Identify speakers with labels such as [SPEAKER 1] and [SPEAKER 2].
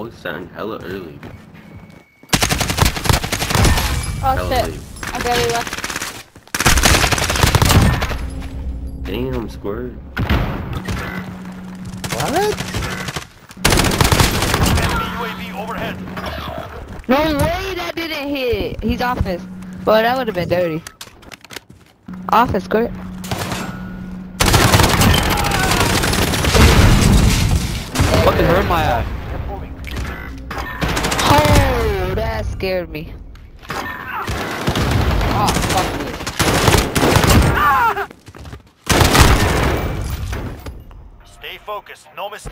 [SPEAKER 1] was starting hella early.
[SPEAKER 2] Oh
[SPEAKER 1] Hella
[SPEAKER 2] shit.
[SPEAKER 1] late.
[SPEAKER 2] I barely left.
[SPEAKER 1] Damn, squirt.
[SPEAKER 3] What?
[SPEAKER 4] Enemy UAV overhead.
[SPEAKER 2] No way that didn't hit. He's office. Well, that would have been dirty. Office, great.
[SPEAKER 3] Fucking hurt my eye.
[SPEAKER 2] Scared me.
[SPEAKER 3] Oh, fuck me.
[SPEAKER 4] Stay focused. No mistake.